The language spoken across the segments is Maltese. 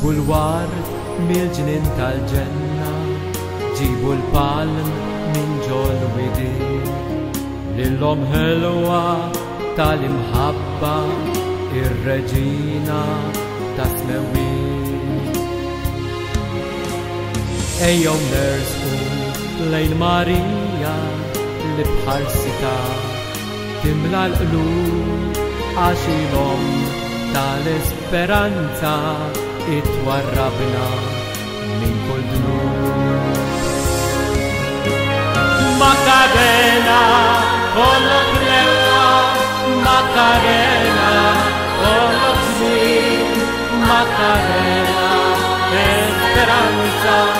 Ġibu l-war mil ġinin tal-ġenna, ġibu l-palm minn ġol widin. Lillom helwa tal-imħabba, ir-reġina tas mewi Ejjom nersu lejn Marija li bħarsita timla l-qlub għaxilom tal-esperanza itwarrabna minn kull dnub. Makarena, kollok lewna, Makarena, kollok zmin, Makarena, esperanza,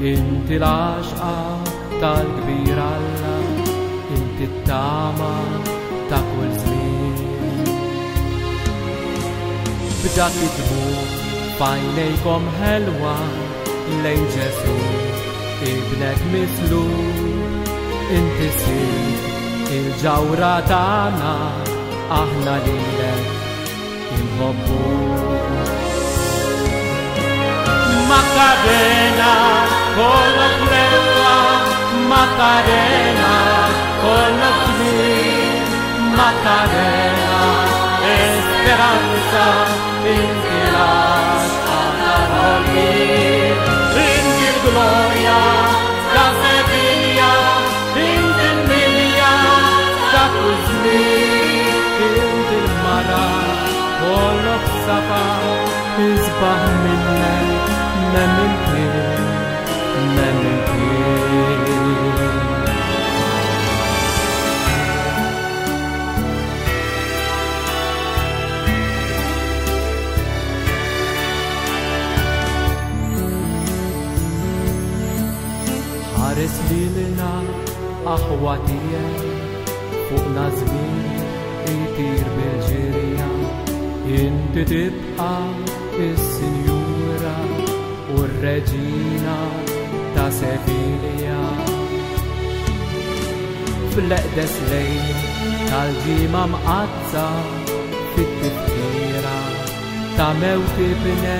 Inti l-għaxqa tal-kbir Alla, inti t-tama ta' kull zmin. B'dak id-dmur fajnejkom helwa, lejn Ġesu ibnek mislu inti sir il-ġawra tagħna aħna lilek inħobbu. Makkabena κολοφλέτα Μακαρένα, κολοφλή Μακαρένα, εσπεράντα, ίνδυλα Αναρολή, την γλώρια, τα σεβίλια, την μίλια, τα κουσμί, την μαρά, κολοφσαπά, εις μπαμινέ, με μην Ħares lilna aħwa ah, tiegħi fuqna żmien itir Inti tibqa ah, is-Sinjura u reġina ta' Sevilja. Fleqdes eqdes lejn tal-ġima mqazza fit ta' mewti bne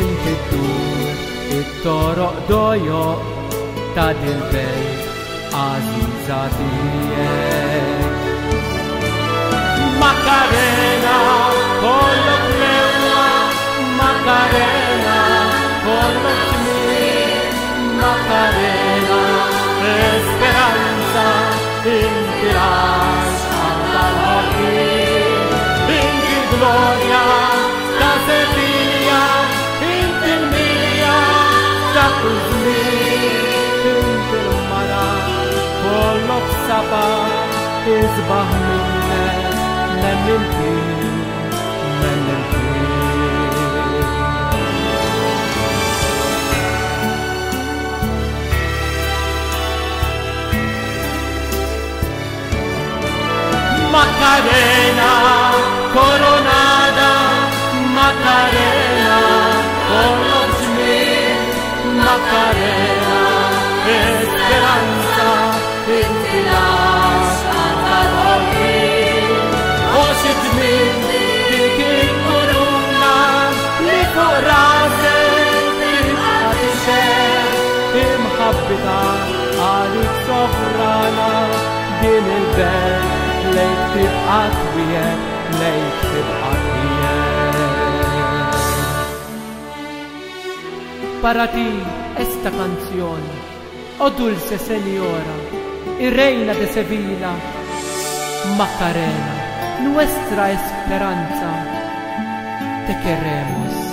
inti dur it-toroq dojoq Tadir Bey Azizade'ye Macarena أصبح Macarena coronada Macarena con los mil Macarena esperanza tibqa lejk tibqa Para ti esta canción, o dulce senjora, ir reina de Sevilla, Macarena, nuestra esperanza, te queremos.